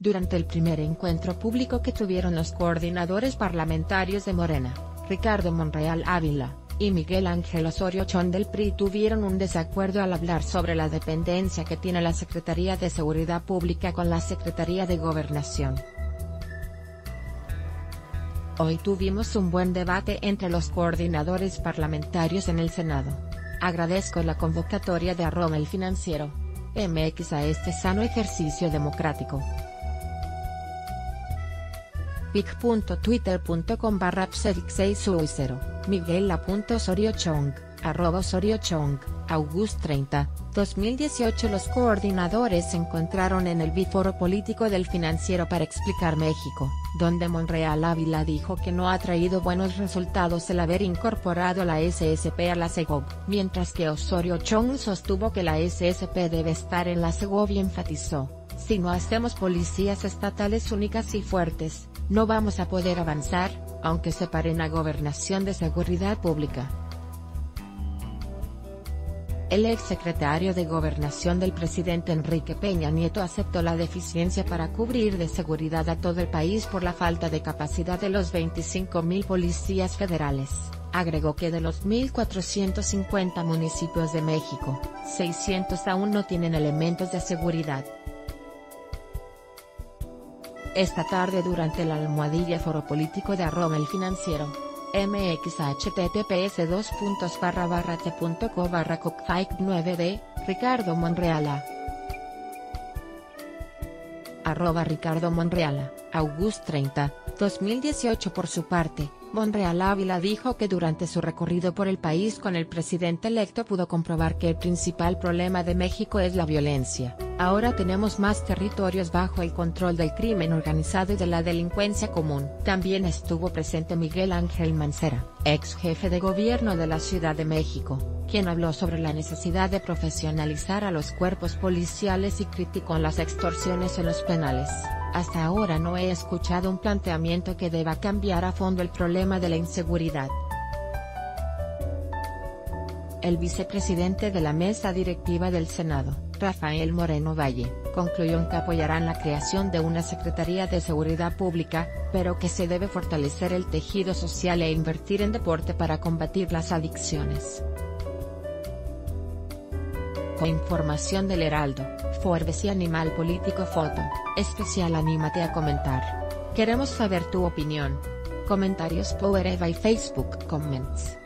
Durante el primer encuentro público que tuvieron los coordinadores parlamentarios de Morena, Ricardo Monreal Ávila, y Miguel Ángel Osorio Chón del PRI tuvieron un desacuerdo al hablar sobre la dependencia que tiene la Secretaría de Seguridad Pública con la Secretaría de Gobernación. Hoy tuvimos un buen debate entre los coordinadores parlamentarios en el Senado. Agradezco la convocatoria de arroba el financiero. MX a este sano ejercicio democrático pic.twitter.com barra 660, miguela.soriochong, arroba soriochong, august 30, 2018 Los coordinadores se encontraron en el biforo político del financiero para explicar México, donde Monreal Ávila dijo que no ha traído buenos resultados el haber incorporado la SSP a la SEGOV, mientras que Osorio Chong sostuvo que la SSP debe estar en la SEGOV y enfatizó, si no hacemos policías estatales únicas y fuertes, no vamos a poder avanzar, aunque se paren a gobernación de seguridad pública. El exsecretario de Gobernación del presidente Enrique Peña Nieto aceptó la deficiencia para cubrir de seguridad a todo el país por la falta de capacidad de los 25.000 policías federales. Agregó que de los 1.450 municipios de México, 600 aún no tienen elementos de seguridad. Esta tarde durante la almohadilla foro político de arroba el financiero. MXHTTPS 2 barra barra t.co barra 9D, Ricardo Monreala. Arroba Ricardo Monreala, August 30, 2018 Por su parte, Monreal Ávila dijo que durante su recorrido por el país con el presidente electo pudo comprobar que el principal problema de México es la violencia. Ahora tenemos más territorios bajo el control del crimen organizado y de la delincuencia común. También estuvo presente Miguel Ángel Mancera, ex jefe de gobierno de la Ciudad de México, quien habló sobre la necesidad de profesionalizar a los cuerpos policiales y criticó las extorsiones en los penales. Hasta ahora no he escuchado un planteamiento que deba cambiar a fondo el problema de la inseguridad. El vicepresidente de la mesa directiva del Senado, Rafael Moreno Valle, concluyó que apoyarán la creación de una Secretaría de Seguridad Pública, pero que se debe fortalecer el tejido social e invertir en deporte para combatir las adicciones. Con información del Heraldo, Forbes y Animal Político Foto, especial Anímate a comentar. Queremos saber tu opinión. Comentarios Power Eva y Facebook Comments.